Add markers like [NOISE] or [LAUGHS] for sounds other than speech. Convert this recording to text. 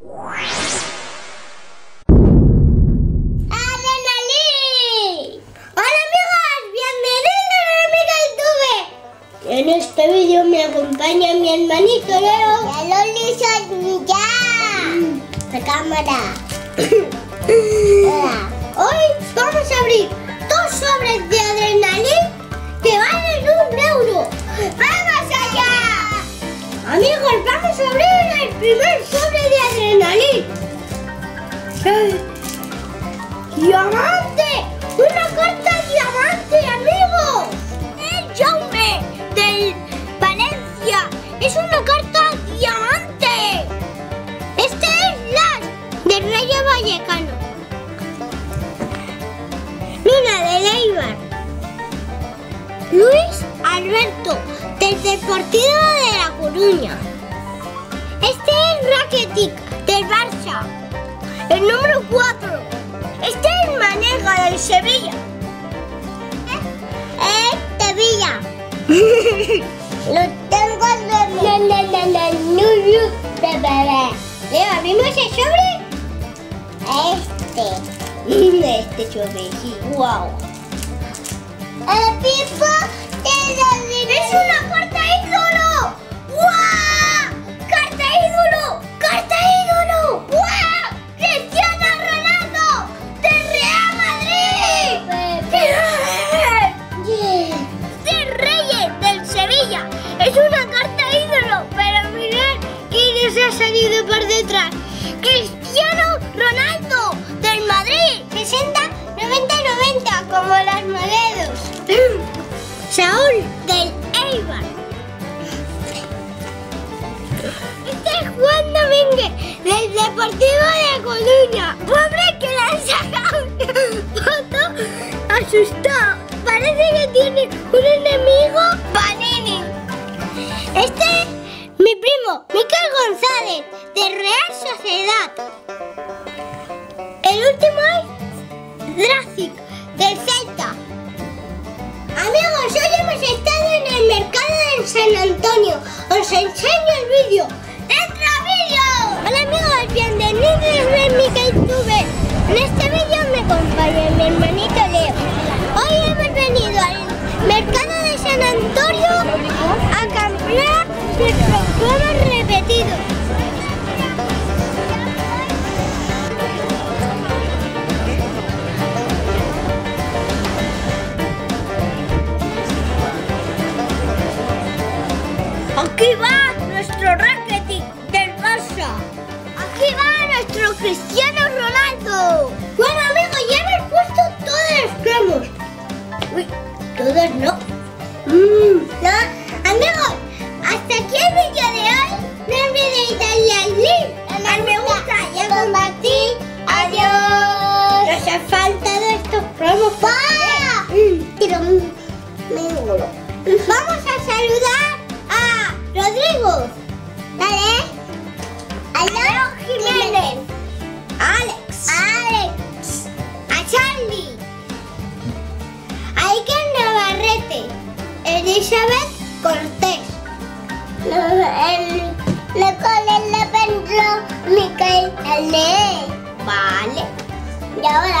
¡Adrenalin! ¡Hola amigos! ¡Bienvenidos a mi YouTube! En este vídeo me acompaña mi hermanito Leo. ¡Ya lo listo ya! La cámara. Hoy vamos a abrir dos sobres de adrenalin que valen un euro. ¡Vamos allá! Amigos, vamos a abrir el primer ¡Diamante! ¡Una carta diamante, amigos! ¡El Jaume del Valencia! ¡Es una carta diamante! Este es Las del Rayo Vallecano. Luna de Leibar. Luis Alberto del Deportivo de La Coruña. Este es Rakitic del Barça. El número 4. Este es Manega del Sevilla. ¿Eh? Sevilla. [LAUGHS] Lo tengo en el New de bebé. ¿Le abrimos el sobre? Este. [LAUGHS] Este sobre, sí. Wow. El pipo de ¡Es una carta 90, como las modelos. [CLEARS THROAT] Saúl del Eibar. Este es Juan Domínguez del Deportivo de Coruña. Pobre que le han sacado una foto asustado. Parece que tiene un enemigo Panini. Este es mi primo Miquel González de Real Sociedad. El último es Os enseño el vídeo. ¡Dentro vídeo! Hola amigos, bienvenidos a mi YouTube. En este vídeo me acompaña mi hermanito Leo. Hoy hemos venido al mercado de San Antonio a Aquí va nuestro Rakitic del Barça. Aquí va nuestro Cristiano Ronaldo. Bueno amigos, ya hemos puesto todos los cromos. Uy, todos no. Mm, no. Amigos, hasta aquí el vídeo de hoy. No olvidéis darle al link, al me gusta y a compartir. Adiós. Nos ha faltado estos cromos. ¡Ah! Mm, Tiro, mm. Vamos a saludar Rodrigo. Dale. Alvaro Jiménez. Alex. Alex. A Charlie. A Iker Navarrete. Elizabeth Cortés. El Nicole Micael. Vale. Y ahora,